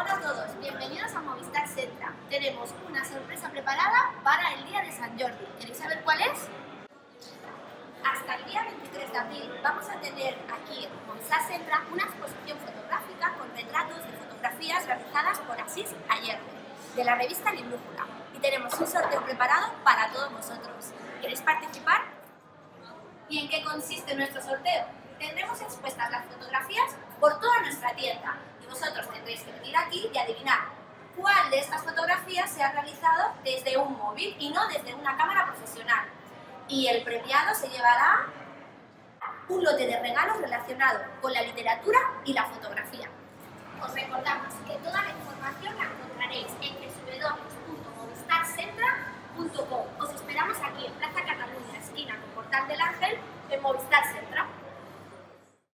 Hola a todos, bienvenidos a Movistar Centra. Tenemos una sorpresa preparada para el día de San Jordi. ¿Queréis saber cuál es? Hasta el día 23 de abril vamos a tener aquí en Movistar Centra una exposición fotográfica con retratos de fotografías realizadas por Asís Ayer, de la revista Librújula. Y tenemos un sorteo preparado para todos vosotros. ¿Queréis participar? ¿Y en qué consiste nuestro sorteo? Tendremos expuestas las fotografías por toda nuestra tienda y vosotros tendréis que venir aquí adivinar cuál de estas fotografías se ha realizado desde un móvil y no desde una cámara profesional. Y el premiado se llevará un lote de regalos relacionado con la literatura y la fotografía. Os recordamos que toda la información la encontraréis en www.movistarcentra.com. Os esperamos aquí en Plaza Cataluña, esquina con Portal del Ángel, en Movistar Centra.